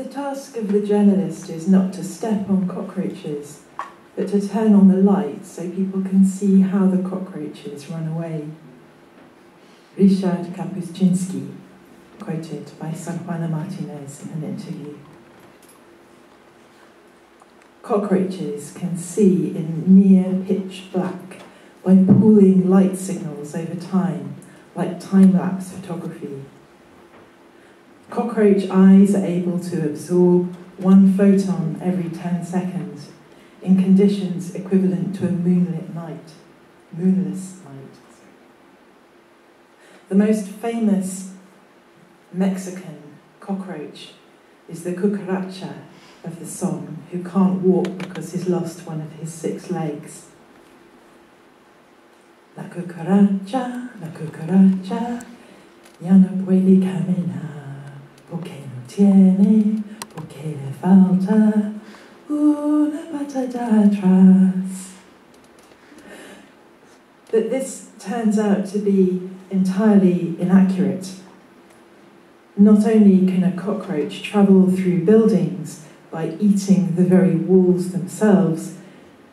The task of the journalist is not to step on cockroaches, but to turn on the light so people can see how the cockroaches run away. Richard Kapuscinski, quoted by Sanjuana Martinez in an interview. Cockroaches can see in near pitch black by pooling light signals over time, like time lapse photography. Cockroach eyes are able to absorb one photon every 10 seconds in conditions equivalent to a moonlit night, moonless night. The most famous Mexican cockroach is the cucaracha of the song, who can't walk because he's lost one of his six legs. La cucaracha, la cucaracha, ya no puede caminar, porque no tiene, le falta una atrás. But this turns out to be entirely inaccurate. Not only can a cockroach travel through buildings by eating the very walls themselves,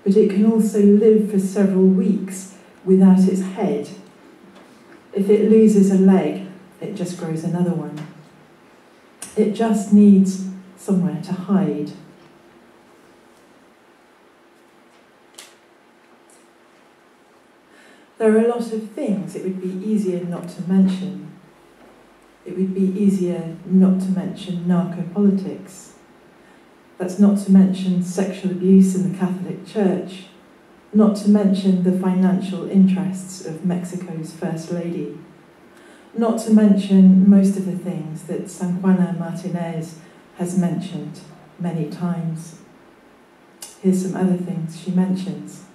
but it can also live for several weeks without its head. If it loses a leg, it just grows another one. It just needs somewhere to hide. There are a lot of things it would be easier not to mention. It would be easier not to mention narco politics. That's not to mention sexual abuse in the Catholic Church, not to mention the financial interests of Mexico's First Lady, not to mention most of the things that San Sanjuana Martinez has mentioned many times. Here's some other things she mentions.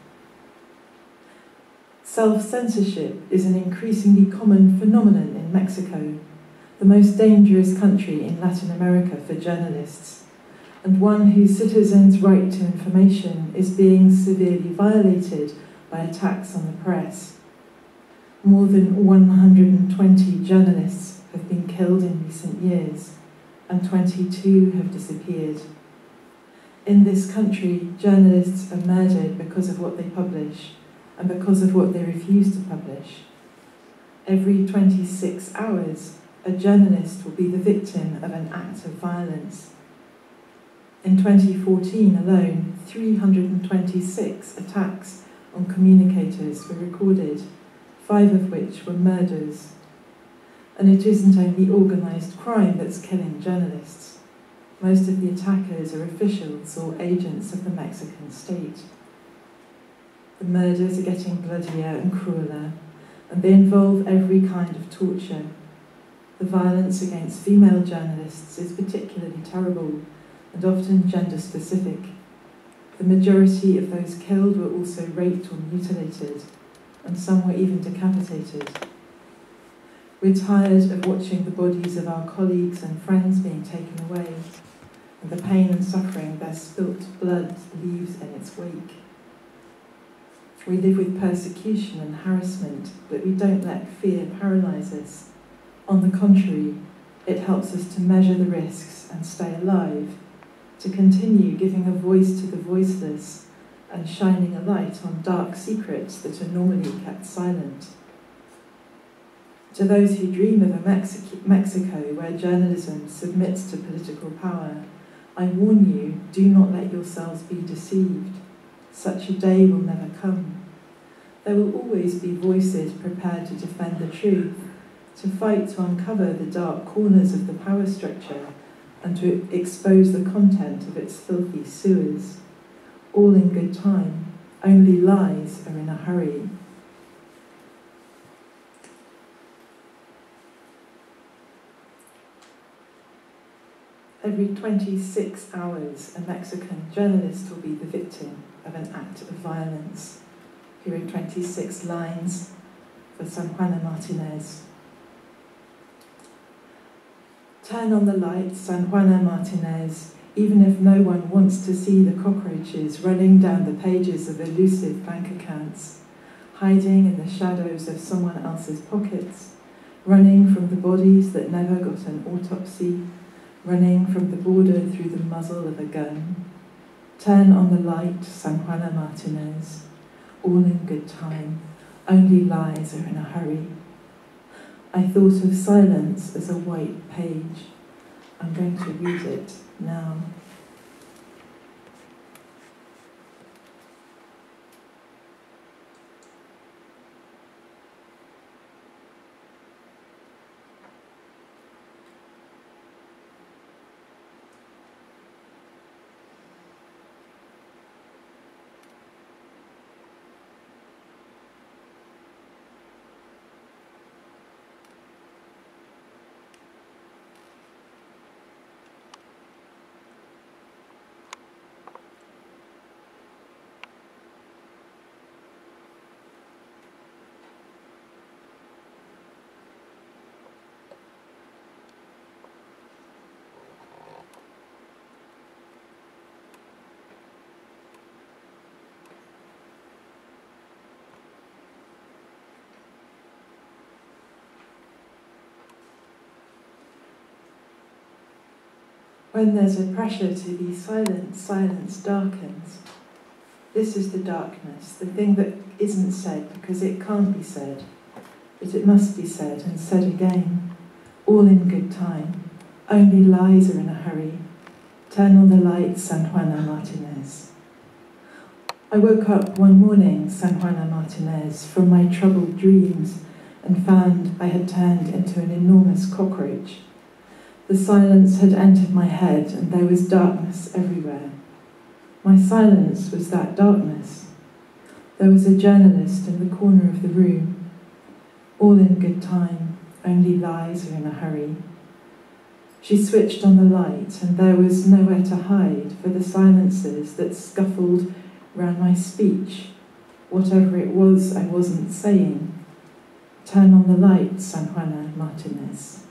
Self censorship is an increasingly common phenomenon in Mexico, the most dangerous country in Latin America for journalists, and one whose citizens' right to information is being severely violated by attacks on the press. More than 120 journalists have been killed in recent years, and 22 have disappeared. In this country, journalists are murdered because of what they publish and because of what they refuse to publish. Every 26 hours, a journalist will be the victim of an act of violence. In 2014 alone, 326 attacks on communicators were recorded, five of which were murders. And it isn't only organised crime that's killing journalists. Most of the attackers are officials or agents of the Mexican state. The murders are getting bloodier and crueler, and they involve every kind of torture. The violence against female journalists is particularly terrible and often gender specific. The majority of those killed were also raped or mutilated, and some were even decapitated. We're tired of watching the bodies of our colleagues and friends being taken away, and the pain and suffering their spilt blood leaves in its wake. We live with persecution and harassment, but we don't let fear paralyze us. On the contrary, it helps us to measure the risks and stay alive, to continue giving a voice to the voiceless and shining a light on dark secrets that are normally kept silent. To those who dream of a Mexi- Mexico where journalism submits to political power, I warn you do not let yourselves be deceived. Such a day will never come. There will always be voices prepared to defend the truth, to fight to uncover the dark corners of the power structure, and to expose the content of its filthy sewers. All in good time, only lies are in a hurry. Every 26 hours, a Mexican journalist will be the victim of an act of violence. Here are 26 lines for San Sanjuana Martinez. Turn on the light, Sanjuana Martinez, even if no one wants to see the cockroaches running down the pages of elusive bank accounts, hiding in the shadows of someone else's pockets, running from the bodies that never got an autopsy, running from the border through the muzzle of a gun. Turn on the light, Sanjuana Martinez. All in good time, only lies are in a hurry. I thought of silence as a white page. I'm going to read it now. When there's a pressure to be silent, silence darkens. This is the darkness, the thing that isn't said because it can't be said, but it must be said and said again, all in good time. Only lies are in a hurry. Turn on the light, Sanjuana Martinez. I woke up one morning, Sanjuana Martinez, from my troubled dreams and found I had turned into an enormous cockroach. The silence had entered my head, and there was darkness everywhere. My silence was that darkness. There was a journalist in the corner of the room. All in good time, only lies are in a hurry. She switched on the light, and there was nowhere to hide for the silences that scuffled round my speech, whatever it was I wasn't saying. Turn on the light, Sanjuana Martinez.